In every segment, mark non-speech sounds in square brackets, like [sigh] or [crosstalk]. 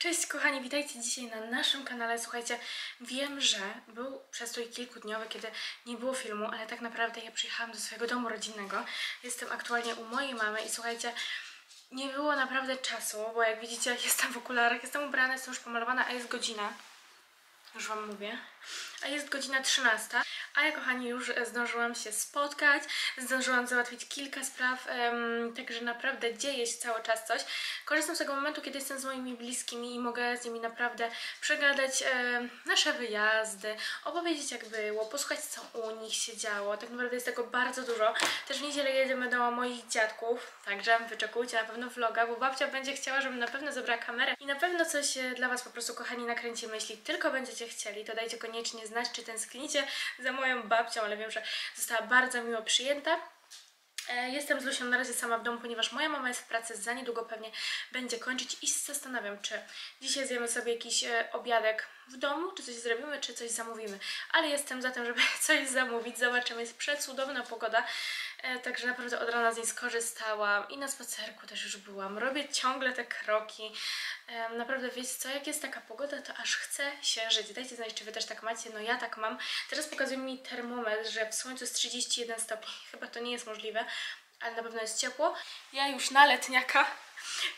Cześć kochani, witajcie dzisiaj na naszym kanale. Słuchajcie, wiem, że był przestój kilkudniowy, kiedy nie było filmu, ale tak naprawdę ja przyjechałam do swojego domu rodzinnego. Jestem aktualnie u mojej mamy i słuchajcie, nie było naprawdę czasu, bo jak widzicie [laughs] jestem w okularach, jestem ubrana, jestem już pomalowana, a jest godzina. Już Wam mówię. A jest godzina 13. A ja, kochani, już zdążyłam się spotkać, zdążyłam załatwić kilka spraw, em, także naprawdę dzieje się cały czas coś. Korzystam z tego momentu, kiedy jestem z moimi bliskimi i mogę z nimi naprawdę przegadać em, nasze wyjazdy, opowiedzieć jak było, posłuchać co u nich się działo. Tak naprawdę jest tego bardzo dużo. Też w niedzielę jedziemy do moich dziadków, także wyczekujcie na pewno vloga, bo babcia będzie chciała, żebym na pewno zabrała kamerę i na pewno coś e, dla Was po prostu, kochani, nakręcimy. Jeśli tylko będziecie chcieli, to dajcie koniecznie znać, czy tęsknicie za moją babcią, ale wiem, że została bardzo miło przyjęta. E, Jestem z Lusią na razie sama w domu, ponieważ moja mama jest w pracy, za niedługo pewnie będzie kończyć i zastanawiam, czy dzisiaj zjemy sobie jakiś e, obiadek w domu, czy coś zrobimy, czy coś zamówimy. Ale jestem za tym, żeby [laughs] coś zamówić. Zobaczymy, jest przecudowna pogoda, także naprawdę od rana z niej skorzystałam i na spacerku też już byłam. Robię ciągle te kroki. E, Naprawdę wiecie co, jak jest taka pogoda, to aż chce się żyć. Dajcie znać, czy wy też tak macie. No ja tak mam. Teraz pokazuje mi termometr, że w słońcu jest 31 stopni. Chyba to nie jest możliwe, ale na pewno jest ciepło. Ja już na letniaka.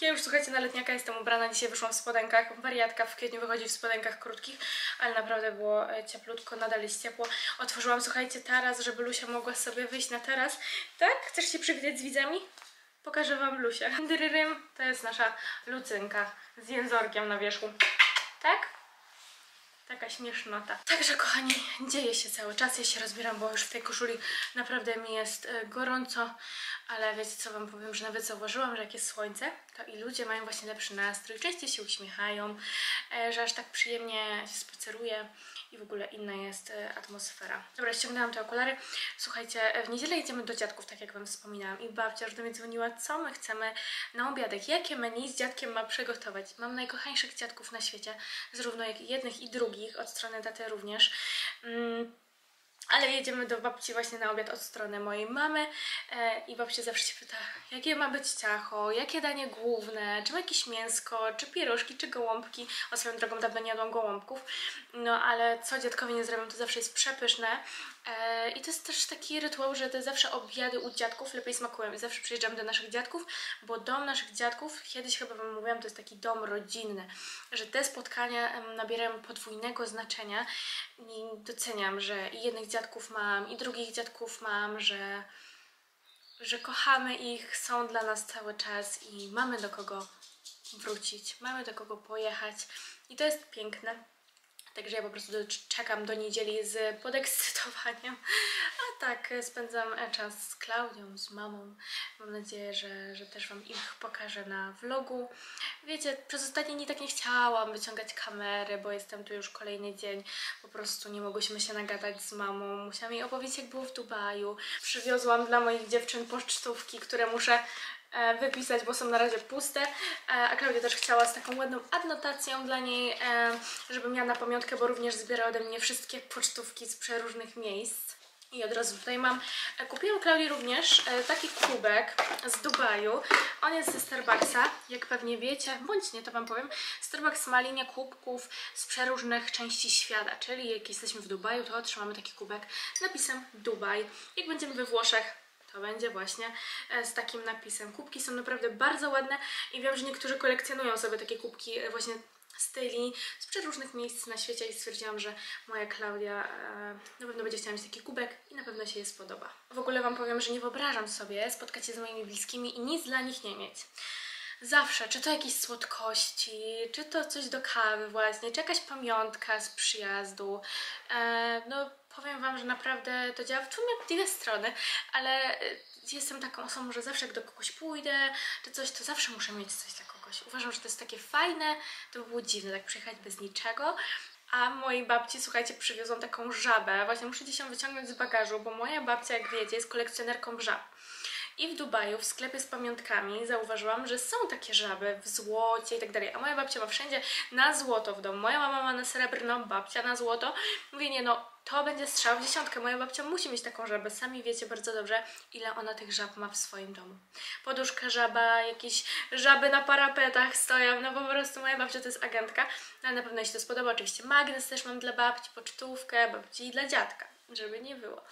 Ja już słuchajcie, na letniaka jestem ubrana. Dzisiaj wyszłam w spodenkach. Wariatka w kwietniu wychodzi w spodenkach krótkich, ale naprawdę było e, cieplutko, nadal jest ciepło. Otworzyłam, słuchajcie, taras, żeby Lusia mogła sobie wyjść na taras. Tak? Chcesz się przywitać z widzami? Pokażę Wam Lusię. Dyryrym, to jest nasza Lucynka z jęzorkiem na wierzchu. Tak? Taka śmiesznota. Także kochani, dzieje się cały czas. Ja się rozbieram, bo już w tej koszuli naprawdę mi jest e, gorąco. Ale wiecie co wam powiem, że nawet zauważyłam, że jak jest słońce, to i ludzie mają właśnie lepszy nastrój, częściej się uśmiechają, że aż tak przyjemnie się spaceruje i w ogóle inna jest e, atmosfera. Dobra, ściągnęłam te okulary. Słuchajcie, e, w niedzielę jedziemy do dziadków, tak jak wam wspominałam i babcia już do mnie dzwoniła, co my chcemy na obiadek, jakie menu z dziadkiem ma przygotować. Mam najkochańszych dziadków na świecie, zarówno jak jednych i drugich, od strony taty również. Mm. Ale jedziemy do babci właśnie na obiad od strony mojej mamy e, i babcia zawsze się pyta, jakie ma być ciacho, jakie danie główne, czy ma jakieś mięsko, czy pierożki, czy gołąbki. O swoją drogą dawno nie jadłam gołąbków, no ale co dziadkowie nie zrobią, to zawsze jest przepyszne. E, I to jest też taki rytuał, że te zawsze obiady u dziadków lepiej smakują i zawsze przyjeżdżam do naszych dziadków, bo dom naszych dziadków, kiedyś chyba Wam mówiłam, to jest taki dom rodzinny, że te spotkania nabierają podwójnego znaczenia i doceniam, że i jednych dziadków mam, i drugich dziadków mam, że, że kochamy ich, są dla nas cały czas i mamy do kogo wrócić, mamy do kogo pojechać i to jest piękne. Także ja po prostu czekam do niedzieli z podekscytowaniem. A tak, e, spędzam e, czas z Klaudią, z mamą. Mam nadzieję, że, że też Wam ich pokażę na vlogu. Wiecie, przez ostatnie dni tak nie chciałam wyciągać kamery, bo jestem tu już kolejny dzień. Po prostu nie mogłyśmy się nagadać z mamą. Musiałam jej opowiedzieć, jak było w Dubaju. Przywiozłam dla moich dziewczyn pocztówki, które muszę wypisać, bo są na razie puste, e, a Klaudia też chciała z taką ładną adnotacją dla niej, e, żeby miała na pamiątkę, bo również zbiera ode mnie wszystkie pocztówki z przeróżnych miejsc. I od razu tutaj mam, e, kupiłam Klaudii również e, taki kubek z Dubaju. On jest ze Starbucksa, jak pewnie wiecie, bądź nie, to Wam powiem. Starbucks ma linię kubków z przeróżnych części świata, czyli jak jesteśmy w Dubaju, to otrzymamy taki kubek z napisem Dubaj. Jak będziemy we Włoszech, to będzie właśnie e, z takim napisem. Kubki są naprawdę bardzo ładne i wiem, że niektórzy kolekcjonują sobie takie kubki e, właśnie styli z przeróżnych miejsc na świecie i stwierdziłam, że moja Klaudia e, na pewno będzie chciała mieć taki kubek i na pewno się jej spodoba. W ogóle Wam powiem, że nie wyobrażam sobie spotkać się z moimi bliskimi i nic dla nich nie mieć. Zawsze, czy to jakieś słodkości, czy to coś do kawy właśnie, czy jakaś pamiątka z przyjazdu. E, no powiem Wam, że naprawdę to działa w sumie w dwie strony, ale e, jestem taką osobą, że zawsze jak do kogoś pójdę, czy coś, to zawsze muszę mieć coś dla kogoś. Uważam, że to jest takie fajne, to by było dziwne, tak przyjechać bez niczego. A mojej babci, słuchajcie, przywiozłam taką żabę. Właśnie muszę dzisiaj ją wyciągnąć z bagażu, bo moja babcia, jak wiecie, jest kolekcjonerką żab. I w Dubaju, w sklepie z pamiątkami, zauważyłam, że są takie żaby w złocie i tak dalej. A moja babcia ma wszędzie na złoto w domu. Moja mama ma na srebrno, babcia na złoto. Mówię, nie no, to będzie strzał w dziesiątkę. Moja babcia musi mieć taką żabę. Sami wiecie bardzo dobrze, ile ona tych żab ma w swoim domu. Poduszka żaba, jakieś żaby na parapetach stoją. No po prostu moja babcia to jest agentka. No, ale na pewno jej się to spodoba. Oczywiście magnes też mam dla babci, pocztówkę, babci i dla dziadka, żeby nie było.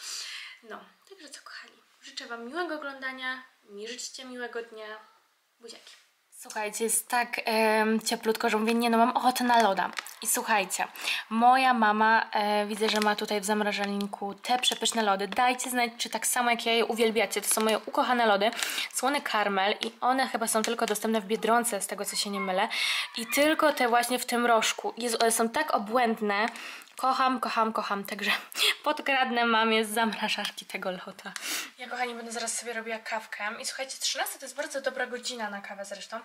No, także co kochani, życzę Wam miłego oglądania, mi życzcie miłego dnia. Buziaki. Słuchajcie, jest tak em, cieplutko, że mówię, nie no, mam ochotę na loda. I słuchajcie, moja mama, e, widzę, że ma tutaj w zamrażalniku te przepyszne lody. Dajcie znać, czy tak samo jak ja je uwielbiacie. To są moje ukochane lody, słony karmel i one chyba są tylko dostępne w Biedronce, z tego co się nie mylę. I tylko te właśnie w tym rożku. Jezu, one są tak obłędne. Kocham, kocham, kocham, także [laughs] podkradnę mamie z zamrażarki tego loda. Ja kochani będę zaraz sobie robiła kawkę i słuchajcie, 13 to jest bardzo dobra godzina na kawę zresztą.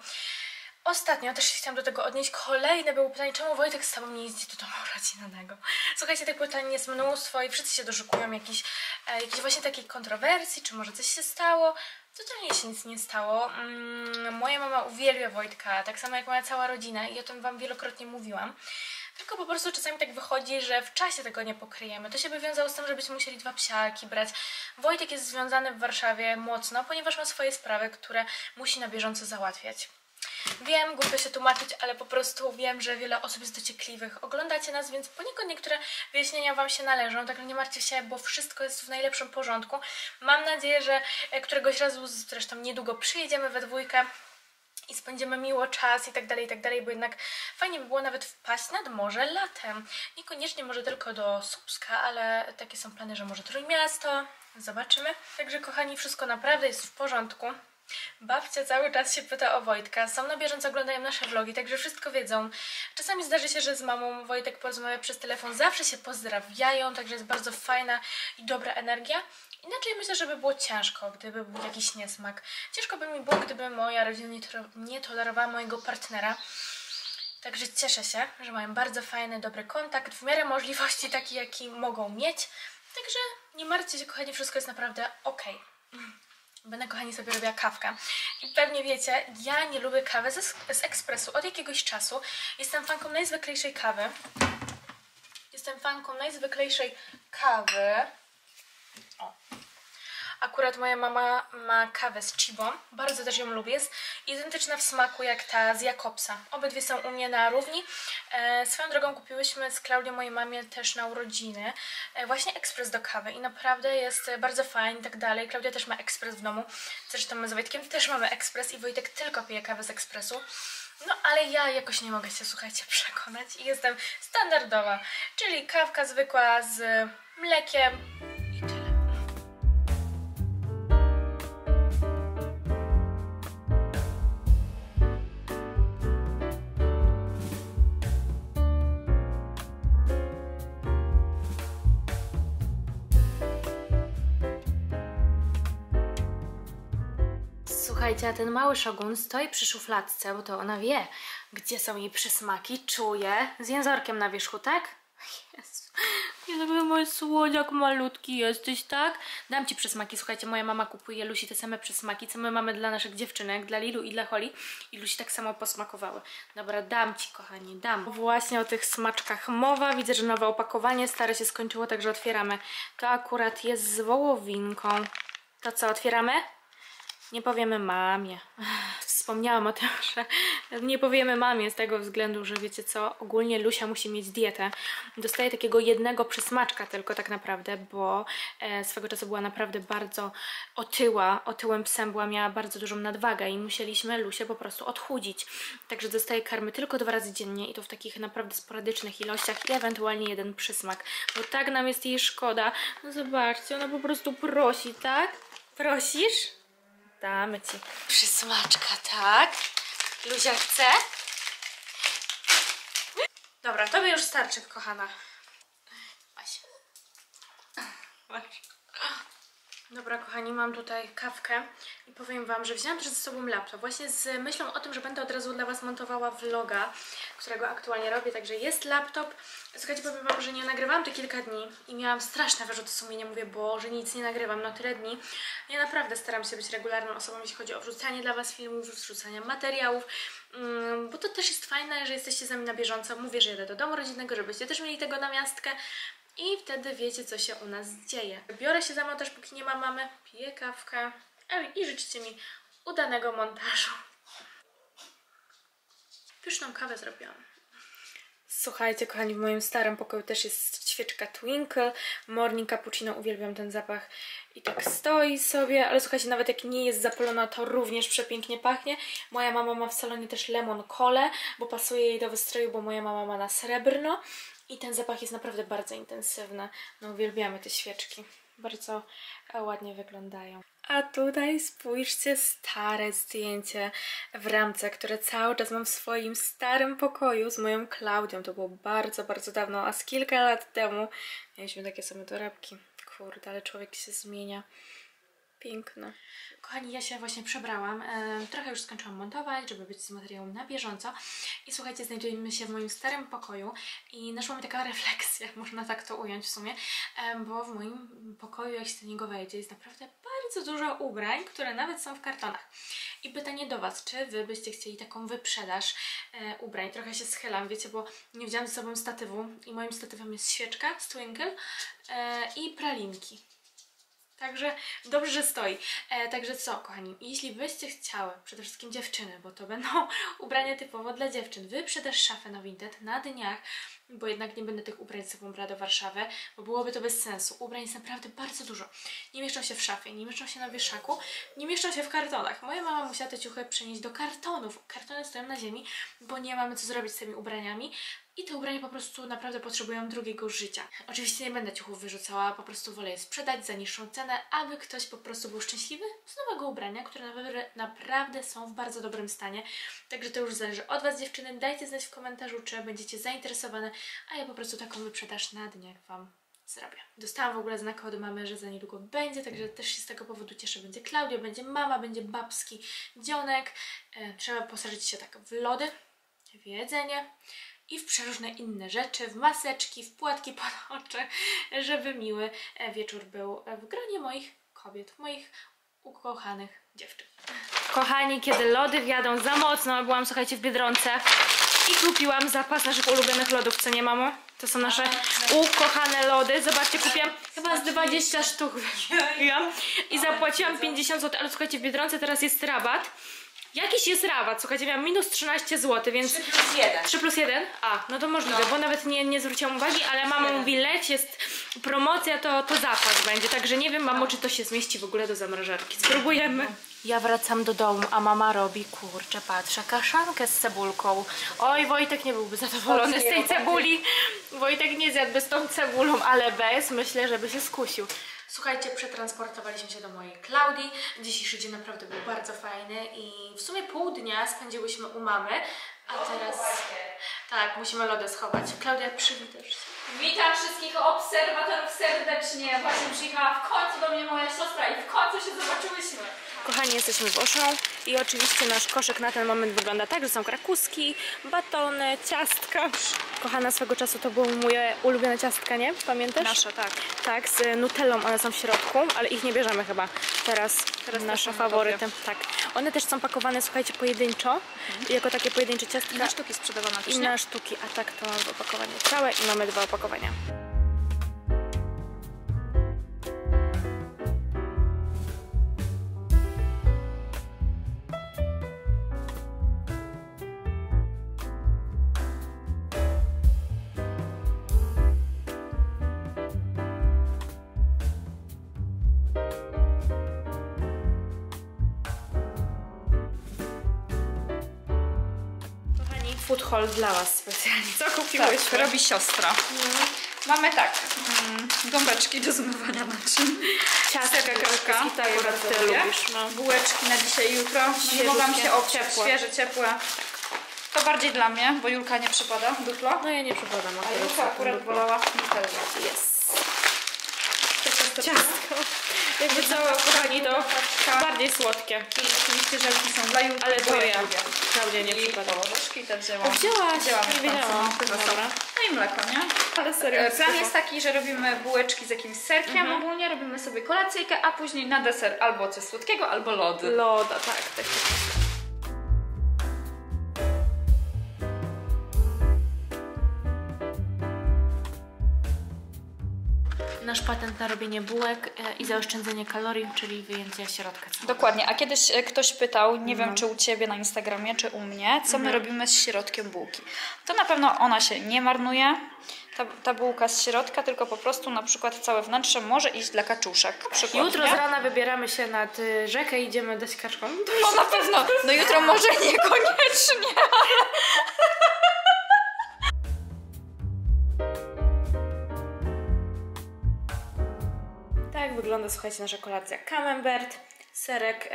Ostatnio też się chciałam do tego odnieść. Kolejne było pytanie, czemu Wojtek z tobą nie jeździ do domu rodzinnego? Słuchajcie, tych pytań jest mnóstwo i wszyscy się doszukują jakiejś, e, właśnie takiej kontrowersji, czy może coś się stało. Totalnie się nic nie stało. Mm, moja mama uwielbia Wojtka, tak samo jak moja cała rodzina i o tym Wam wielokrotnie mówiłam. Tylko po prostu czasami tak wychodzi, że w czasie tego nie pokryjemy. To się by wiązało z tym, żebyśmy musieli dwa psiaki brać. Wojtek jest związany w Warszawie mocno, ponieważ ma swoje sprawy, które musi na bieżąco załatwiać. Wiem, głupio się tłumaczyć, ale po prostu wiem, że wiele osób jest dociekliwych. Oglądacie nas, więc poniekąd niektóre wyjaśnienia Wam się należą, także nie martwcie się, bo wszystko jest w najlepszym porządku. Mam nadzieję, że któregoś razu, zresztą niedługo przyjedziemy we dwójkę i spędzimy miło czas i tak dalej, i tak dalej, bo jednak fajnie by było nawet wpaść nad morze latem. Niekoniecznie może tylko do Słupska, ale takie są plany, że może Trójmiasto. Zobaczymy. Także kochani, wszystko naprawdę jest w porządku. Babcia cały czas się pyta o Wojtka. Są na bieżąco, oglądają nasze vlogi, także wszystko wiedzą. Czasami zdarzy się, że z mamą Wojtek porozmawia przez telefon. Zawsze się pozdrawiają, także jest bardzo fajna i dobra energia. Inaczej myślę, że by było ciężko, gdyby był jakiś niesmak. Ciężko by mi było, gdyby moja rodzina nie, to- nie tolerowała mojego partnera. Także cieszę się, że mają bardzo fajny, dobry kontakt, w miarę możliwości taki, jaki mogą mieć. Także nie martwcie się, kochani, wszystko jest naprawdę ok. [clears throat] Będę, kochani, sobie robiła kawkę. I pewnie wiecie, ja nie lubię kawy z, z ekspresu od jakiegoś czasu. Jestem fanką najzwyklejszej kawy. Jestem fanką najzwyklejszej kawy. O. Akurat moja mama ma kawę z Chibą, bardzo też ją lubię. Jest identyczna w smaku jak ta z Jakobsa. Obydwie są u mnie na równi. E, swoją drogą kupiłyśmy z Klaudią mojej mamie też na urodziny e, właśnie ekspres do kawy i naprawdę jest bardzo fajny i tak dalej. Klaudia też ma ekspres w domu. Zresztą my z Wojtkiem też mamy ekspres i Wojtek tylko pije kawę z ekspresu. No ale ja jakoś nie mogę się, słuchajcie, przekonać i jestem standardowa, czyli kawka zwykła z mlekiem Słuchajcie, a ten mały szogun stoi przy szufladce, bo to ona wie, gdzie są jej przysmaki, czuje, z jęzorkiem na wierzchu, tak? Jezu, Jezu, mój słodziak malutki jesteś, tak? Dam Ci przysmaki, słuchajcie, moja mama kupuje Lusi te same przysmaki, co my mamy dla naszych dziewczynek, dla Lilu i dla Holly i Lusi tak samo posmakowały. Dobra, dam Ci, kochani, dam. Właśnie o tych smaczkach mowa, widzę, że nowe opakowanie, stare się skończyło, także otwieramy. To akurat jest z wołowinką. To co, otwieramy? Nie powiemy mamie. Wspomniałam o tym, [laughs] że nie powiemy mamie z tego względu, że wiecie co, ogólnie Lusia musi mieć dietę. Dostaje takiego jednego przysmaczka tylko tak naprawdę, bo e, swego czasu była naprawdę bardzo otyła, otyłym psem była, miała bardzo dużą nadwagę i musieliśmy Lusię po prostu odchudzić. Także dostaje karmy tylko dwa razy dziennie i to w takich naprawdę sporadycznych ilościach i ewentualnie jeden przysmak, bo tak nam jest jej szkoda. No zobaczcie, ona po prostu prosi, tak? Prosisz? Damy ci przysmaczka, tak? Luzia chce? Dobra, tobie już starczy, kochana. Masz. Masz. Dobra, kochani, mam tutaj kawkę i powiem Wam, że wzięłam też ze sobą laptop, właśnie z myślą o tym, że będę od razu dla Was montowała vloga, którego aktualnie robię, także jest laptop. Słuchajcie, powiem Wam, że nie nagrywałam to kilka dni i miałam straszne wyrzuty sumienia, mówię, bo że nic nie nagrywam, no tyle dni. Ja naprawdę staram się być regularną osobą, jeśli chodzi o wrzucanie dla Was filmów, wrzucanie materiałów, mm, bo to też jest fajne, że jesteście z nami na bieżąco. Mówię, że jedę do domu rodzinnego, żebyście też mieli tego namiastkę, i wtedy wiecie, co się u nas dzieje. Biorę się za montaż, póki nie ma mamy, piję kawkę i życzcie mi udanego montażu. Pyszną kawę zrobiłam. Słuchajcie, kochani, w moim starym pokoju też jest świeczka Twinkle. Morning Cappuccino, uwielbiam ten zapach. I tak stoi sobie, ale słuchajcie, nawet jak nie jest zapalona, to również przepięknie pachnie. Moja mama ma w salonie też lemon cole, bo pasuje jej do wystroju, bo moja mama ma na srebrno. I ten zapach jest naprawdę bardzo intensywny. No uwielbiamy te świeczki. Bardzo e, ładnie wyglądają. A tutaj spójrzcie, stare zdjęcie w ramce, które cały czas mam w swoim starym pokoju z moją Klaudią. To było bardzo, bardzo dawno, a z kilka lat temu mieliśmy takie same torebki. Kurde, ale człowiek się zmienia. Piękne. Kochani, ja się właśnie przebrałam. E, trochę już skończyłam montować, żeby być z materiałem na bieżąco. I słuchajcie, znajdujemy się w moim starym pokoju i naszła mi taka [laughs] refleksja, można tak to ująć w sumie, e, bo w moim pokoju, jak się do niego wejdzie, jest naprawdę bardzo dużo ubrań, które nawet są w kartonach. I pytanie do Was, czy Wy byście chcieli taką wyprzedaż e, ubrań? Trochę się schylam, wiecie, bo nie wziąłam ze sobą statywu i moim statywem jest świeczka z Twinkle i pralinki. Także dobrze, że stoi. E, także co, kochani, jeśli byście chciały, przede wszystkim dziewczyny, bo to będą [laughs] ubrania typowo dla dziewczyn, wyprzedaż szafę na Vinted na dniach, bo jednak nie będę tych ubrań sobą brała do Warszawy, bo byłoby to bez sensu. Ubrań jest naprawdę bardzo dużo. Nie mieszczą się w szafie, nie mieszczą się na wieszaku, nie mieszczą się w kartonach. Moja mama musiała te ciuchy przenieść do kartonów. Kartony stoją na ziemi, bo nie mamy co zrobić z tymi ubraniami. I te ubrania po prostu naprawdę potrzebują drugiego życia. Oczywiście nie będę ciuchów wyrzucała, po prostu wolę je sprzedać za niższą cenę, aby ktoś po prostu był szczęśliwy z nowego ubrania, które naprawdę, są w bardzo dobrym stanie. Także to już zależy od Was dziewczyny. Dajcie znać w komentarzu, czy będziecie zainteresowane, a ja po prostu taką wyprzedaż na dniach Wam zrobię. Dostałam w ogóle znak od mamy, że za niedługo będzie, także też się z tego powodu cieszę. Będzie Klaudia, będzie mama, będzie babski dzionek. E, trzeba posadzić się tak w lody, w jedzenie i w przeróżne inne rzeczy, w maseczki, w płatki [laughs] pod oczy, żeby miły e, wieczór był w gronie moich kobiet, moich ukochanych dziewczyn. Kochani, kiedy lody wjadą za mocno, byłam słuchajcie w Biedronce i kupiłam zapas naszych ulubionych lodów, co nie mamo? To są nasze ukochane lody. Zobaczcie, kupiłam chyba z 20 sztuk. [laughs] Ja. [laughs] I zapłaciłam 50 zł, ale słuchajcie, w Biedronce teraz jest rabat. Jakiś jest rabat, słuchajcie, miałam minus 13 zł, więc... 3 plus 1. 3 plus 1? A, no to możliwe, bo nawet nie, nie zwróciłam uwagi, ale mama mówi leć, jest promocja, to, to zapas będzie, także nie wiem mamo, czy to się zmieści w ogóle do zamrażarki. Spróbujemy. Ja wracam do domu, a mama robi, kurczę, patrzę, kaszankę z cebulką. Oj, Wojtek nie byłby zadowolony z tej cebuli. Wojtek nie zjadłby z tą cebulą, ale bez, myślę, żeby się skusił. Słuchajcie, przetransportowaliśmy się do mojej Klaudii. Dzisiejszy dzień naprawdę był bardzo fajny i w sumie pół dnia spędziłyśmy u mamy, a teraz... Tak, musimy lody schować. Klaudia, przywitasz się. Witam wszystkich obserwatorów serdecznie. Właśnie przyjechała w końcu do mnie moja siostra i w końcu się zobaczyłyśmy. Kochani, jesteśmy w Auchan i oczywiście nasz koszyk na ten moment wygląda tak, że są krakuski, batony, ciastka. Kochana, swego czasu to były moje ulubione ciastka, nie? Pamiętasz? Nasze, tak. Tak, z nutellą one są w środku, ale ich nie bierzemy chyba teraz. Teraz nasze faworyty. Tak. One też są pakowane, słuchajcie, pojedynczo, jako takie pojedyncze ciastka. I na sztuki sprzedawana też, I na sztuki, a tak to mamy opakowanie całe i mamy dwa opakowania. Food haul dla Was specjalnie. Co kupiłyśmy? Tak, robi siostra. Mamy tak, mm, gąbeczki do zmywania naczyń, Ciastka, tak, akurat Ty lubisz. No. bułeczki na dzisiaj, jutro. Nie Świeżutkie, mogłam się oprzeć, ciepłe. świeże, ciepłe. To bardziej dla mnie, bo Julka nie przypada, duplo. no ja nie przypadam A. Julka akurat wolała. To ciasto Ciastko. Jakby co, kochani, to bardziej słodkie. I oczywiście żelki są dla Julki, Ale to ja. Klaudia nie I przypada. też wzięłam. Wzięłaś? Wzięłam Nie wiedziałam. no, i mleko, nie? Ale serio. E, Plan jest taki, że robimy bułeczki z jakimś serkiem Mhm. ogólnie, robimy sobie kolacyjkę, a później na deser albo coś słodkiego, albo lody. Loda, tak. tak. Nasz patent na robienie bułek e, i zaoszczędzenie kalorii, czyli wyjęcie środka całego. Dokładnie, a kiedyś e, ktoś pytał, nie wiem No. czy u Ciebie na Instagramie, czy u mnie, co my Mhm. robimy z środkiem bułki. To na pewno ona się nie marnuje, ta, ta bułka z środka, tylko po prostu na przykład całe wnętrze może iść dla kaczuszek. Przykład, Jutro nie? z rana wybieramy się nad y, rzekę i idziemy dać kaczkom. No na pewno, no jutro może niekoniecznie. Tak wygląda, słuchajcie, nasza kolacja. Camembert, serek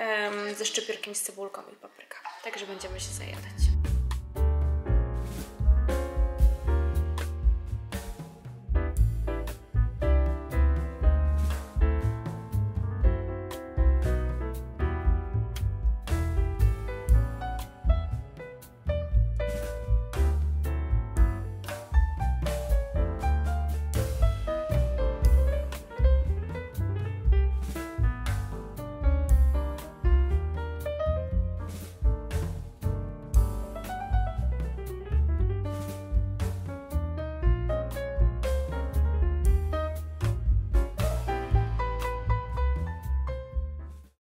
ze szczypiorkiem z cebulką i papryka. Także będziemy się zajadać.